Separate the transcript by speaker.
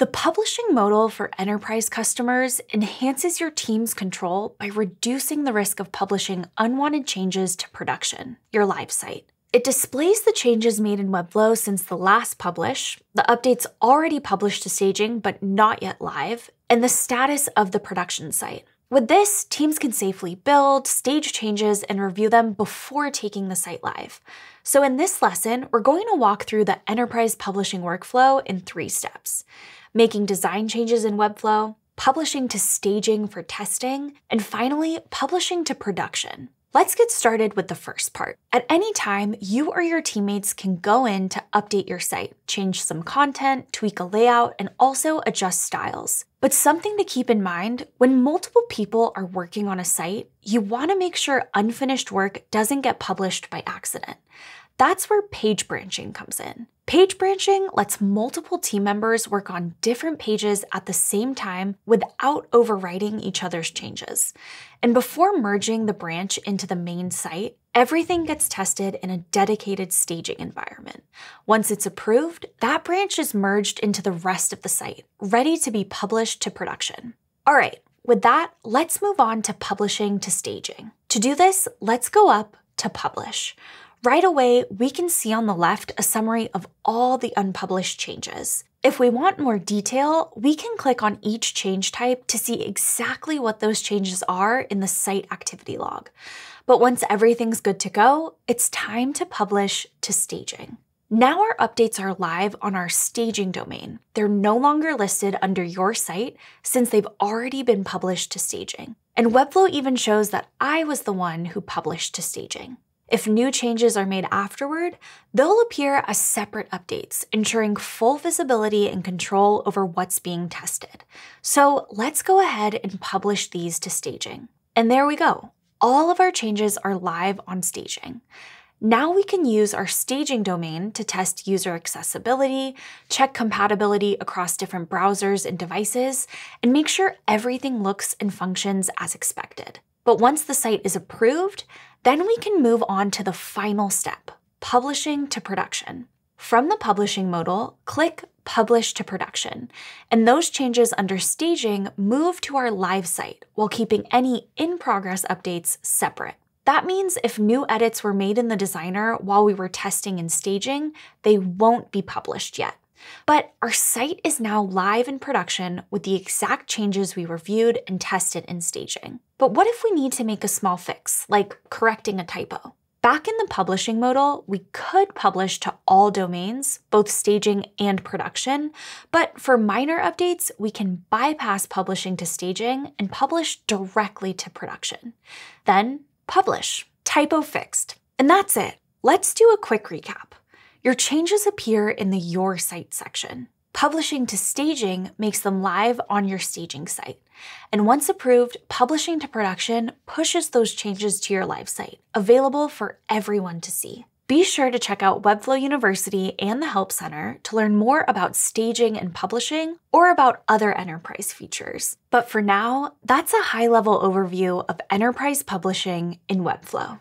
Speaker 1: The publishing modal for enterprise customers enhances your team's control by reducing the risk of publishing unwanted changes to production, your live site. It displays the changes made in Webflow since the last publish, the updates already published to staging but not yet live, and the status of the production site. With this, teams can safely build, stage changes, and review them before taking the site live. So in this lesson, we're going to walk through the enterprise publishing workflow in three steps. Making design changes in Webflow, publishing to staging for testing, and finally, publishing to production. Let's get started with the first part. At any time, you or your teammates can go in to update your site, change some content, tweak a layout, and also adjust styles. But something to keep in mind when multiple people are working on a site, you want to make sure unfinished work doesn't get published by accident. That's where page branching comes in. Page branching lets multiple team members work on different pages at the same time without overwriting each other's changes. And before merging the branch into the main site, everything gets tested in a dedicated staging environment. Once it's approved, that branch is merged into the rest of the site, ready to be published to production. All right, with that, let's move on to publishing to staging. To do this, let's go up to publish. Right away, we can see on the left a summary of all the unpublished changes. If we want more detail, we can click on each change type to see exactly what those changes are in the site activity log. But once everything's good to go, it's time to publish to staging. Now our updates are live on our staging domain. They're no longer listed under your site since they've already been published to staging. And Webflow even shows that I was the one who published to staging. If new changes are made afterward, they'll appear as separate updates, ensuring full visibility and control over what's being tested. So let's go ahead and publish these to staging. And there we go. All of our changes are live on staging. Now we can use our staging domain to test user accessibility, check compatibility across different browsers and devices, and make sure everything looks and functions as expected. But once the site is approved, then we can move on to the final step, publishing to production. From the publishing modal, click Publish to Production, and those changes under staging move to our live site while keeping any in-progress updates separate. That means if new edits were made in the designer while we were testing and staging, they won't be published yet. But our site is now live in production with the exact changes we reviewed and tested in staging. But what if we need to make a small fix, like correcting a typo? Back in the publishing modal, we could publish to all domains, both staging and production, but for minor updates, we can bypass publishing to staging and publish directly to production. Then publish, typo fixed. And that's it. Let's do a quick recap. Your changes appear in the Your Site section. Publishing to staging makes them live on your staging site. And once approved, publishing to production pushes those changes to your live site, available for everyone to see. Be sure to check out Webflow University and the Help Center to learn more about staging and publishing or about other enterprise features. But for now, that's a high level overview of enterprise publishing in Webflow.